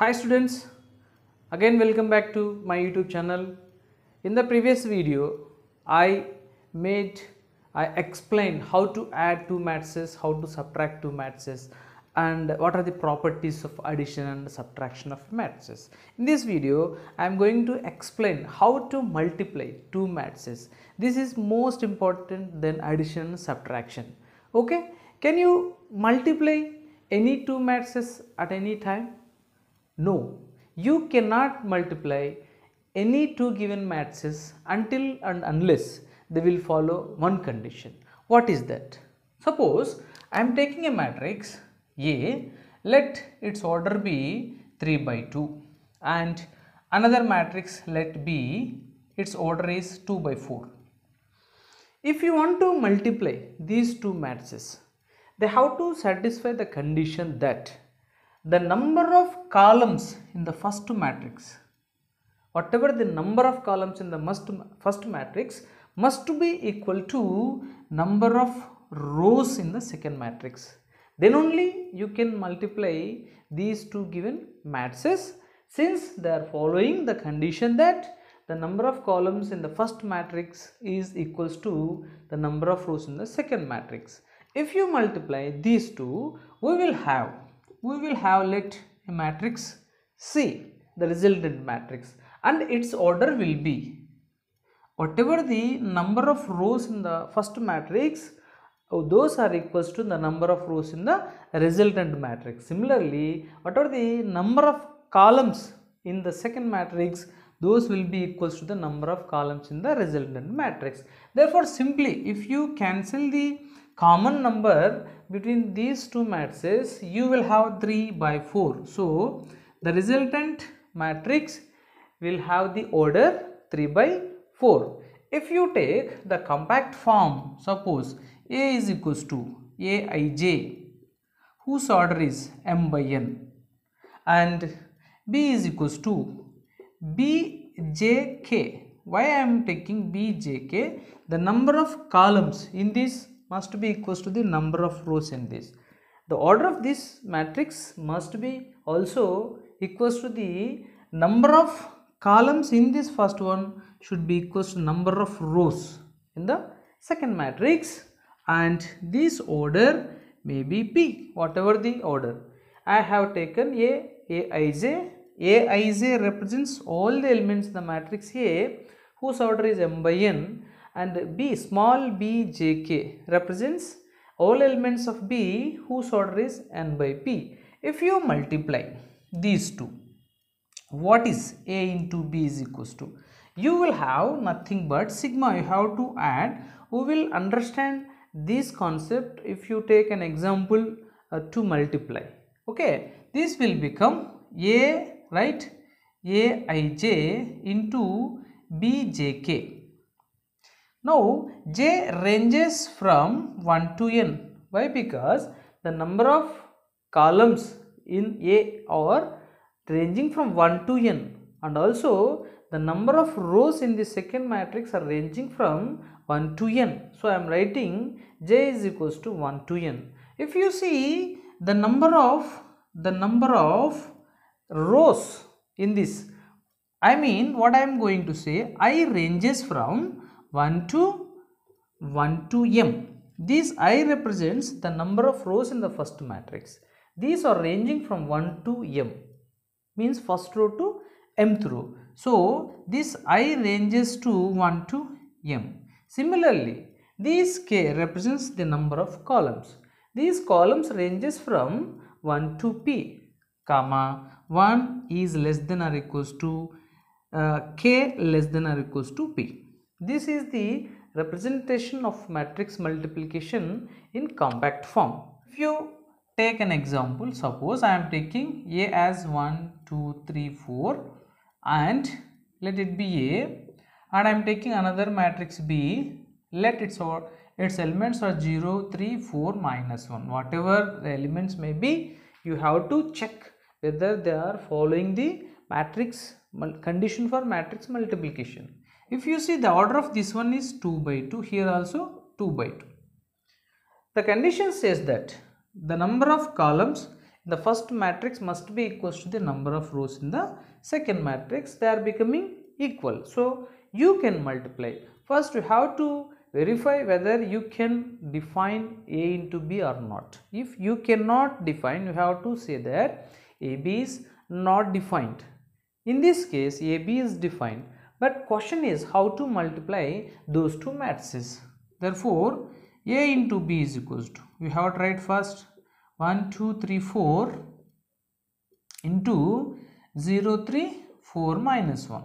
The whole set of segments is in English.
Hi students, again welcome back to my YouTube channel. In the previous video, I made, I explained how to add two matrices, how to subtract two matrices and what are the properties of addition and subtraction of matrices. In this video, I am going to explain how to multiply two matrices. This is most important than addition and subtraction. Okay, can you multiply any two matrices at any time? No, you cannot multiply any two given matrices until and unless they will follow one condition. What is that? Suppose I am taking a matrix A, let its order be 3 by 2 and another matrix let B, its order is 2 by 4. If you want to multiply these two matrices, they have to satisfy the condition that the number of columns in the first matrix. Whatever the number of columns in the must, first matrix must be equal to number of rows in the second matrix. Then only you can multiply these two given matrices. Since they are following the condition that the number of columns in the first matrix is equals to the number of rows in the second matrix. If you multiply these two we will have we will have let a matrix C the resultant matrix and its order will be whatever the number of rows in the first matrix oh, those are equals to the number of rows in the resultant matrix. Similarly whatever the number of columns in the second matrix those will be equals to the number of columns in the resultant matrix. Therefore simply if you cancel the common number between these two matrices you will have 3 by 4 so the resultant matrix will have the order 3 by 4 if you take the compact form suppose a is equals to aij whose order is m by n and b is equals to bjk why i am taking bjk the number of columns in this must be equals to the number of rows in this. The order of this matrix must be also equals to the number of columns in this first one should be equals to number of rows in the second matrix. And this order may be p whatever the order. I have taken a aij aij represents all the elements in the matrix a whose order is m by n and b small b jk represents all elements of b whose order is n by p. If you multiply these two what is a into b is equals to? You will have nothing but sigma. You have to add. We will understand this concept if you take an example uh, to multiply. Okay? This will become a right? Aij into bjk now j ranges from 1 to n. Why? Because the number of columns in a are ranging from 1 to n. And also the number of rows in the second matrix are ranging from 1 to n. So i am writing j is equals to 1 to n. If you see the number of the number of rows in this i mean what i am going to say i ranges from 1 to 1 to m. This i represents the number of rows in the first matrix. These are ranging from 1 to m. Means first row to mth row so this i ranges to 1 to m. Similarly this k represents the number of columns. These columns ranges from 1 to p comma 1 is less than or equals to uh, k less than or equals to p this is the representation of matrix multiplication in compact form. If you take an example suppose i am taking a as 1 2 3 4 and let it be a and i am taking another matrix b let its or its elements are 0 3 4 minus 1 whatever the elements may be you have to check whether they are following the matrix condition for matrix multiplication if you see the order of this one is 2 by 2 here also 2 by 2 the condition says that the number of columns in the first matrix must be equal to the number of rows in the second matrix. They are becoming equal. So you can multiply. First you have to verify whether you can define a into b or not. If you cannot define you have to say that ab is not defined. In this case ab is defined but question is how to multiply those two matrices? Therefore a into b is equals to we have to write first. 1 2 3 4 into 0 3 4 minus 1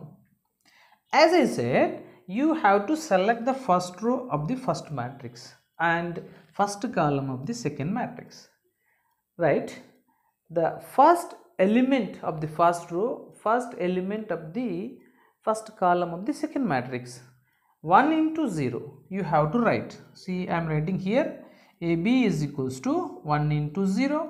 as i said you have to select the first row of the first matrix and first column of the second matrix right? The first element of the first row first element of the first column of the second matrix. 1 into 0 you have to write. See i am writing here. AB is equals to 1 into 0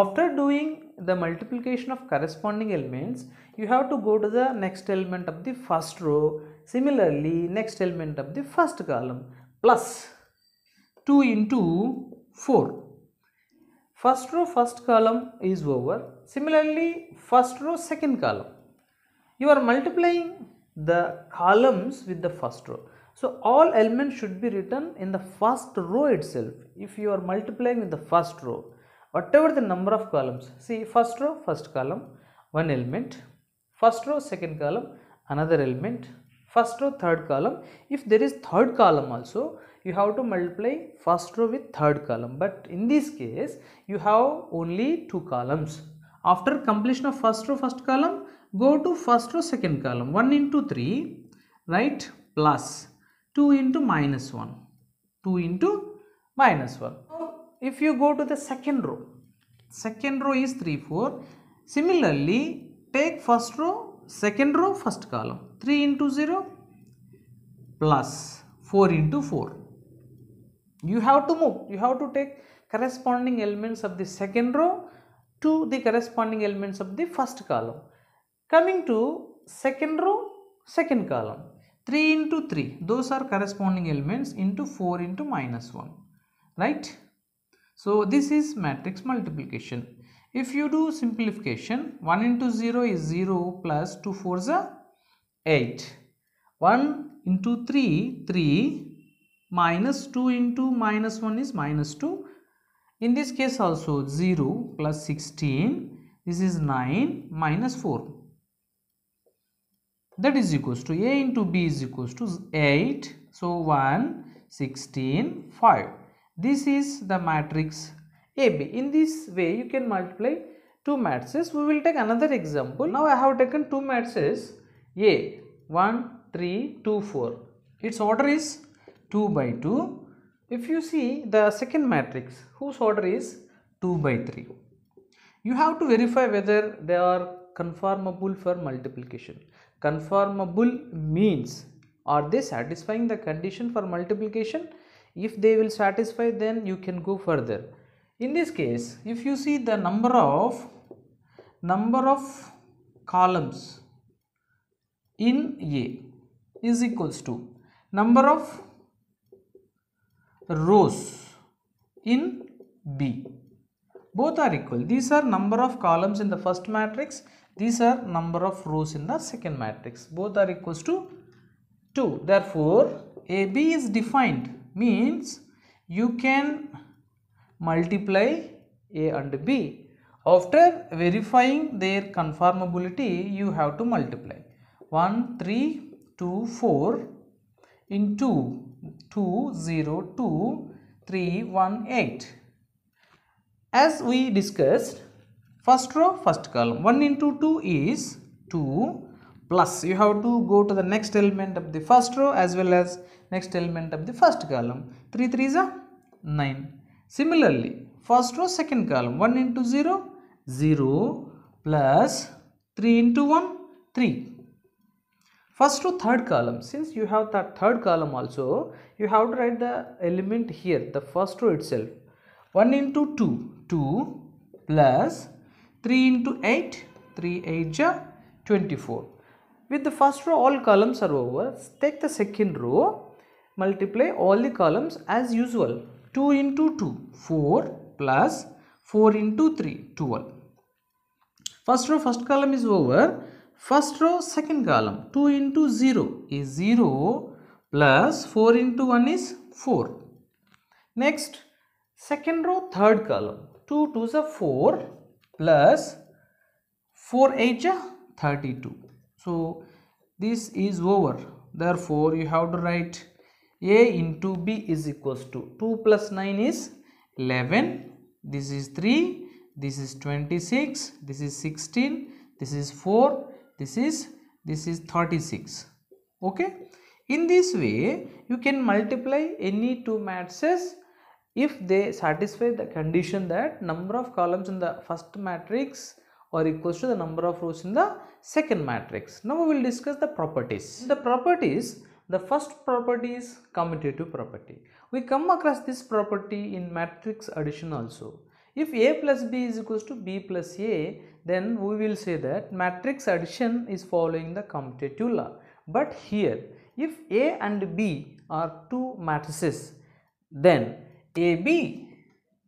after doing the multiplication of corresponding elements you have to go to the next element of the first row. Similarly next element of the first column. Plus 2 into 4 first row first column is over. Similarly first row second column you are multiplying the columns with the first row. So all elements should be written in the first row itself. If you are multiplying with the first row whatever the number of columns see first row first column one element first row second column another element first row third column. If there is third column also you have to multiply first row with third column. But in this case you have only two columns. After completion of first row first column go to first row second column. 1 into 3 right? Plus 2 into minus 1 2 into minus 1 if you go to the second row second row is 3 4 similarly take first row second row first column. 3 into 0 plus 4 into 4 you have to move. You have to take corresponding elements of the second row to the corresponding elements of the first column coming to second row second column. 3 into 3 those are corresponding elements into 4 into minus 1 right? So this is matrix multiplication. If you do simplification 1 into 0 is 0 plus 2 4 is 8 1 into 3 3 minus 2 into minus 1 is minus 2 in this case also 0 plus 16 this is 9 minus 4 that is equals to a into b is equals to 8 so 1 16 5 this is the matrix ab in this way you can multiply two matrices. We will take another example. Now i have taken two matrices. A 1 3 2 4 its order is 2 by 2 if you see the second matrix whose order is 2 by 3 you have to verify whether they are conformable for multiplication conformable means. Are they satisfying the condition for multiplication? If they will satisfy then you can go further. In this case if you see the number of number of columns in a is equals to number of rows in b. Both are equal. These are number of columns in the first matrix these are number of rows in the second matrix. Both are equals to 2 therefore ab is defined. Means you can multiply a and b. After verifying their conformability you have to multiply. 1 3 2 4 into 2 0 2 3 1 8 as we discussed first row first column. 1 into 2 is 2 plus. You have to go to the next element of the first row as well as next element of the first column. 3 3 is a 9 similarly first row second column. 1 into 0 0 plus 3 into 1 3 first to third column. Since you have that third column also you have to write the element here the first row itself. 1 into 2 2 plus 3 into 8 3 8 ja 24 with the first row all columns are over. Take the second row. Multiply all the columns as usual. 2 into 2 4 plus 4 into 3 12 first row first column is over. First row second column. 2 into 0 is 0 plus 4 into 1 is 4 next second row third column. 2 2s are 4 plus 4 8 are 32 so this is over. Therefore you have to write a into b is equals to 2 plus 9 is 11 this is 3 this is 26 this is 16 this is 4 this is this is 36 okay? In this way you can multiply any two matrices if they satisfy the condition that number of columns in the first matrix are equals to the number of rows in the second matrix. Now we will discuss the properties. The properties, the first property is commutative property. We come across this property in matrix addition also. If A plus B is equals to B plus A, then we will say that matrix addition is following the commutative law. But here, if A and B are two matrices, then AB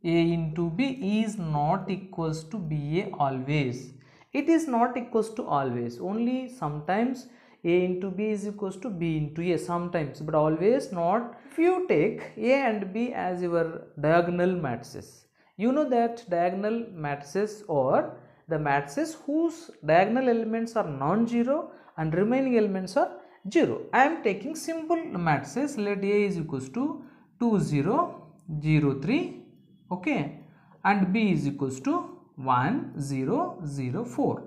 a into b is not equals to ba always. It is not equals to always. Only sometimes a into b is equals to b into a sometimes but always not. If you take a and b as your diagonal matrices you know that diagonal matrices or the matrices whose diagonal elements are non-zero and remaining elements are 0 i am taking simple matrices. Let a is equals to 2 0 0 3 okay? And b is equals to 1 0 0 4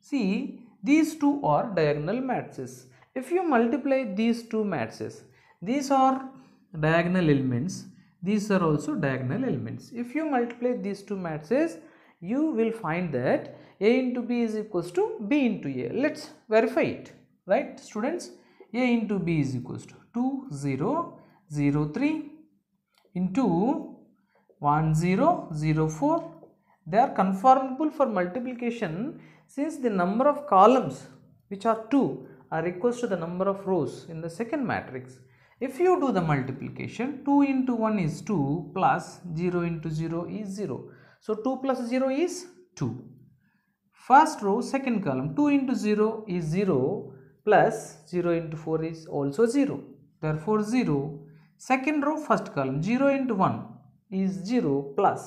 see these two are diagonal matrices. If you multiply these two matrices these are diagonal elements. These are also diagonal elements. If you multiply these two matrices you will find that a into b is equals to b into a. Let's verify it right students? A into b is equals to 2 0 0 3 into 1004 they are conformable for multiplication since the number of columns which are 2 are equals to the number of rows in the second matrix. If you do the multiplication 2 into 1 is 2 plus 0 into 0 is 0 so 2 plus 0 is 2 first row second column 2 into 0 is 0 plus 0 into 4 is also 0 therefore 0 second row first column 0 into 1 is 0 plus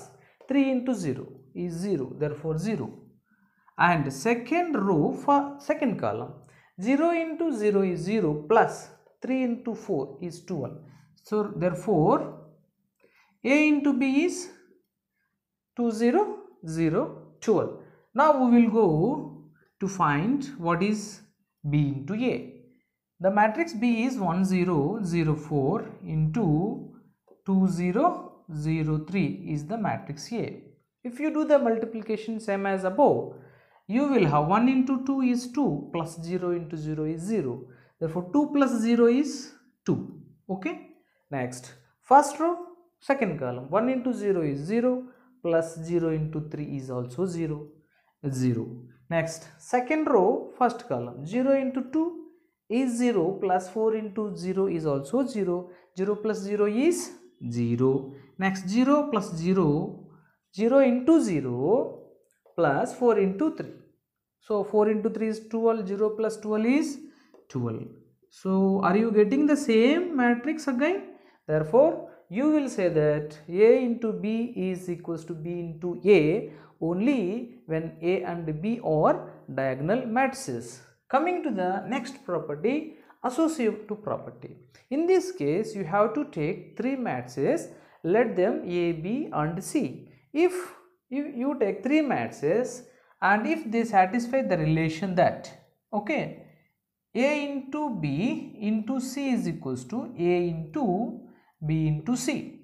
3 into 0 is 0 therefore 0 and second row for second column 0 into 0 is 0 plus 3 into 4 is 12 so therefore a into b is 2 0 0 12 now we will go to find what is b into a the matrix b is 1 0 0 4 into 2 0 0 3 is the matrix A. If you do the multiplication same as above, you will have 1 into 2 is 2 plus 0 into 0 is 0. Therefore, 2 plus 0 is 2. Okay. Next, first row, second column 1 into 0 is 0 plus 0 into 3 is also 0. 0. Next, second row, first column 0 into 2 is 0 plus 4 into 0 is also 0. 0 plus 0 is 0 next 0 plus 0 0 into 0 plus 4 into 3 so 4 into 3 is 12 0 plus 12 is 12 so are you getting the same matrix again? Therefore you will say that a into b is equals to b into a only when a and b are diagonal matrices coming to the next property associative to property in this case you have to take three matrices let them A, B and C. If you, you take three matrices and if they satisfy the relation that okay A into B into C is equals to A into B into C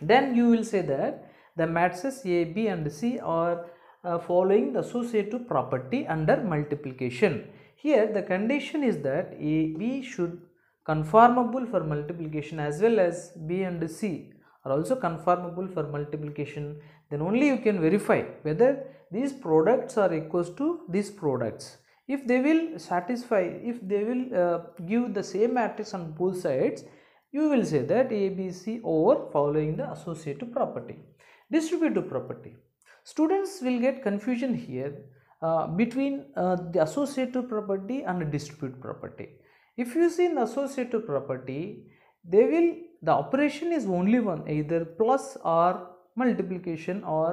then you will say that the matrices A, B and C are uh, following the associative property under multiplication. Here the condition is that A, B should conformable for multiplication as well as B and C are also conformable for multiplication then only you can verify whether these products are equals to these products if they will satisfy if they will uh, give the same matrix on both sides you will say that A, B, C over following the associative property. Distributive property. Students will get confusion here uh, between uh, the associative property and the distributive property. If you see in associative property, they will the operation is only one either plus or multiplication or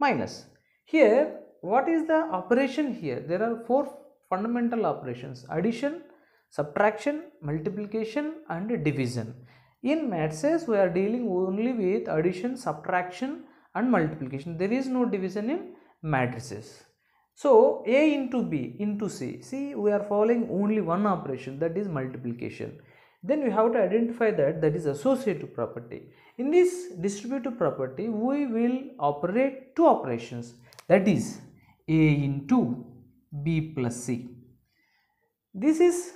minus. Here what is the operation here? There are four fundamental operations addition, subtraction, multiplication and division. In maths we are dealing only with addition, subtraction and multiplication. There is no division in matrices. So A into B into C. See we are following only one operation that is multiplication. Then we have to identify that that is associative property. In this distributive property we will operate two operations that is A into B plus C. This is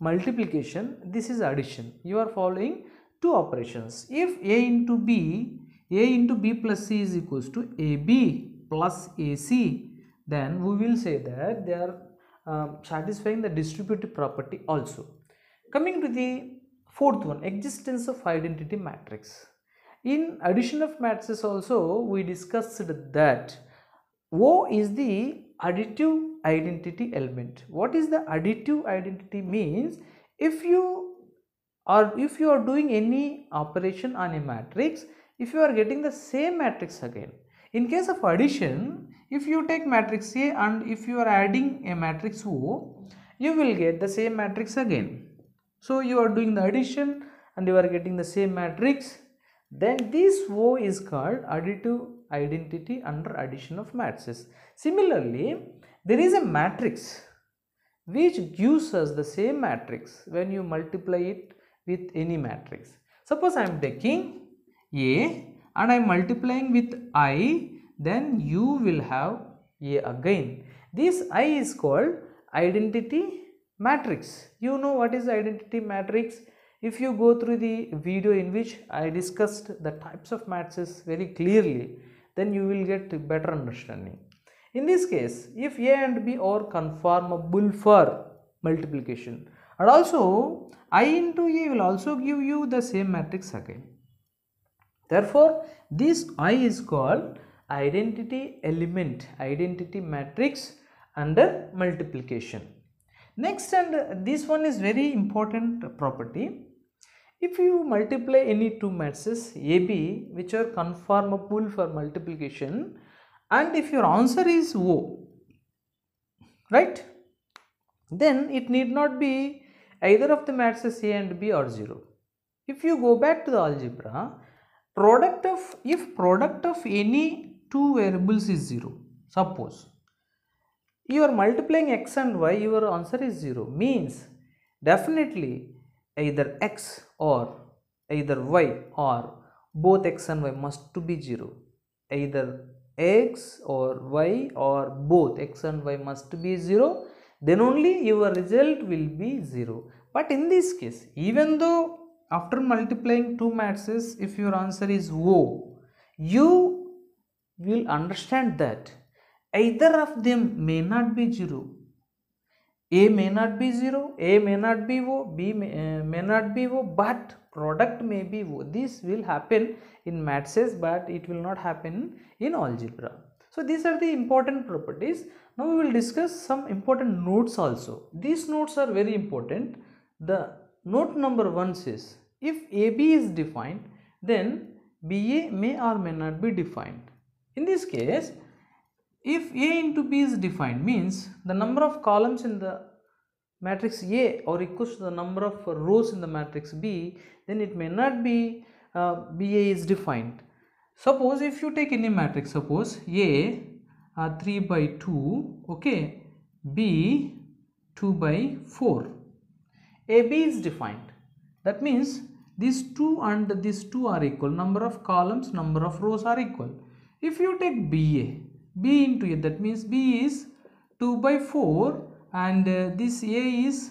multiplication, this is addition. You are following two operations. If A into B, A into B plus C is equals to AB plus AC, then we will say that they are uh, satisfying the distributive property also. Coming to the fourth one, existence of identity matrix. In addition of matrices also, we discussed that O is the additive identity element. What is the additive identity means? If you or if you are doing any operation on a matrix, if you are getting the same matrix again. In case of addition, if you take matrix A and if you are adding a matrix O, you will get the same matrix again. So you are doing the addition and you are getting the same matrix. Then this O is called additive identity under addition of matrices. Similarly, there is a matrix which gives us the same matrix when you multiply it with any matrix. Suppose I am taking A and I am multiplying with I, then you will have A again. This I is called identity matrix. You know what is identity matrix? If you go through the video in which I discussed the types of matrices very clearly, then you will get better understanding. In this case, if A and B are conformable for multiplication and also I into A will also give you the same matrix again. Therefore, this I is called identity element, identity matrix under multiplication. Next and this one is very important property. If you multiply any two matrices AB which are conformable for multiplication and if your answer is O, right, then it need not be either of the matrices A and B or 0. If you go back to the algebra, product of, if product of any two variables is 0, suppose you are multiplying x and y, your answer is 0, means definitely either x or either y or both x and y must to be 0, either x or y or both x and y must be 0 then only your result will be 0 but in this case even though after multiplying two matrices if your answer is O you will understand that either of them may not be 0 a may not be 0 a may not be o b may, uh, may not be o but product may be o. This will happen in matrices but it will not happen in algebra. So these are the important properties. Now we will discuss some important notes also. These notes are very important. The note number 1 says if AB is defined then BA may or may not be defined. In this case if A into B is defined means the number of columns in the matrix A or equals to the number of rows in the matrix B then it may not be uh, BA is defined. Suppose if you take any matrix suppose A uh, 3 by 2 okay B 2 by 4 AB is defined that means these two and these two are equal. Number of columns number of rows are equal. If you take BA B into A that means B is 2 by 4 and uh, this A is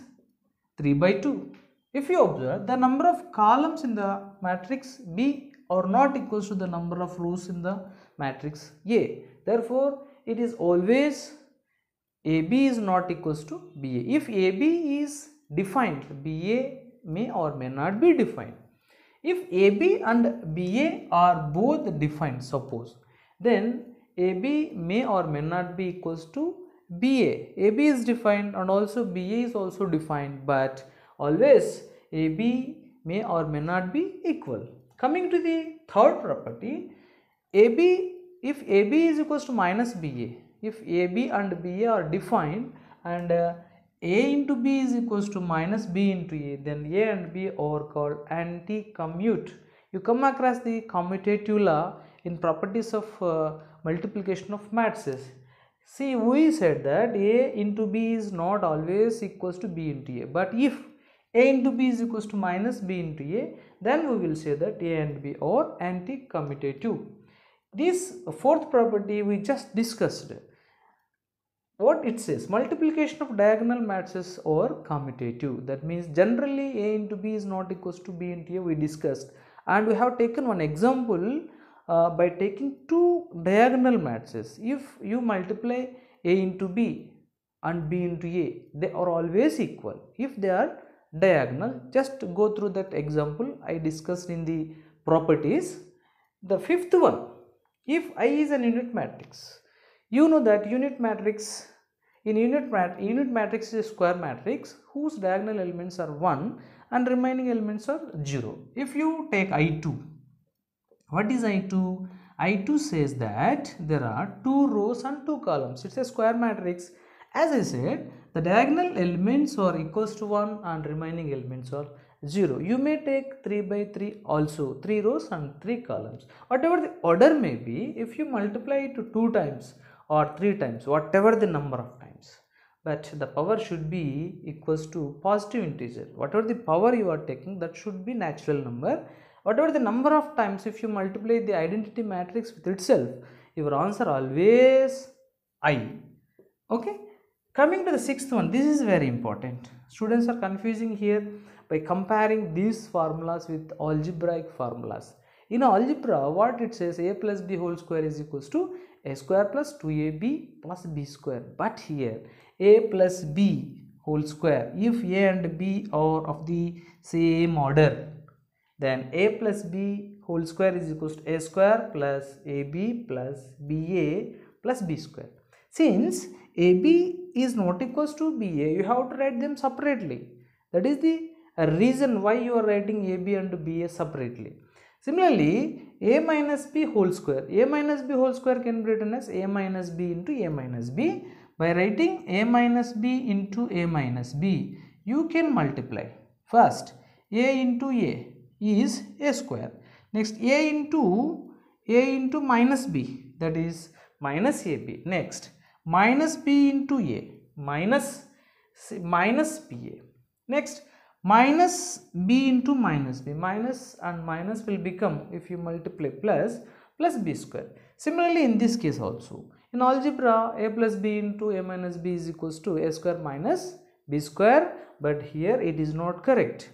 3 by 2 if you observe the number of columns in the matrix B are not equals to the number of rows in the matrix A. Therefore it is always AB is not equals to BA if AB is defined BA may or may not be defined if AB and BA are both defined suppose then AB may or may not be equals to BA. AB is defined and also BA is also defined but always AB may or may not be equal. Coming to the third property AB if AB is equals to minus BA if AB and BA are defined and uh, A into B is equals to minus B into A then A and B are called anti-commute. You come across the commutative law in properties of uh, multiplication of matrices. See we said that A into B is not always equals to B into A but if A into B is equals to minus B into A then we will say that A and B are anti-commutative. This fourth property we just discussed what it says multiplication of diagonal matrices or commutative. That means generally a into b is not equals to b into a we discussed. And we have taken one example uh, by taking two diagonal matrices. If you multiply a into b and b into a they are always equal. If they are diagonal just go through that example i discussed in the properties. The fifth one if i is an unit matrix you know that unit matrix in unit, mat unit matrix is a square matrix whose diagonal elements are 1 and remaining elements are 0. If you take I2, what is I2? I2 says that there are two rows and two columns. It's a square matrix. As I said, the diagonal elements are equals to 1 and remaining elements are 0. You may take 3 by 3 also, 3 rows and 3 columns. Whatever the order may be, if you multiply it to 2 times or 3 times, whatever the number of times, but the power should be equals to positive integer. Whatever the power you are taking that should be natural number. Whatever the number of times if you multiply the identity matrix with itself your answer always i. Okay? Coming to the sixth one this is very important. Students are confusing here by comparing these formulas with algebraic formulas. In algebra what it says a plus b whole square is equals to a square plus 2ab plus b square. But here a plus b whole square. If a and b are of the same order then a plus b whole square is equals to a square plus ab plus ba plus b square. Since ab is not equals to ba you have to write them separately. That is the reason why you are writing ab and ba separately similarly a minus b whole square a minus b whole square can be written as a minus b into a minus b by writing a minus b into a minus b, you can multiply. First, a into a is a square. Next, a into a into minus b that is minus ab. Next, minus b into a minus minus ba. Next, minus b into minus b. Minus and minus will become if you multiply plus plus b square. Similarly, in this case also in algebra, a plus b into a minus b is equals to a square minus b square, but here it is not correct.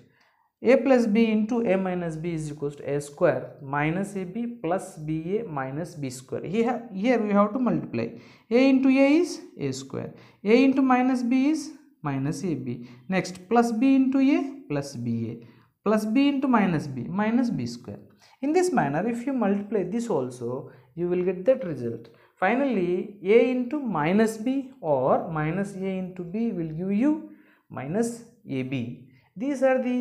a plus b into a minus b is equals to a square minus ab plus ba minus b square. Here, here we have to multiply. a into a is a square. a into minus b is minus ab. Next plus b into a plus ba plus b into minus b minus b square. In this manner, if you multiply this also, you will get that result. Finally, a into minus b or minus a into b will give you minus ab. These are the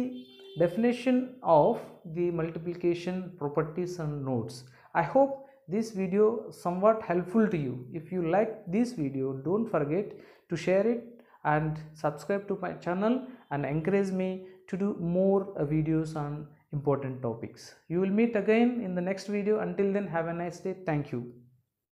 definition of the multiplication properties and nodes. I hope this video somewhat helpful to you. If you like this video, don't forget to share it and subscribe to my channel and encourage me to do more uh, videos on important topics. You will meet again in the next video. Until then, have a nice day. Thank you.